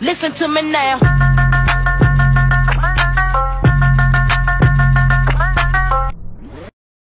Listen to me now.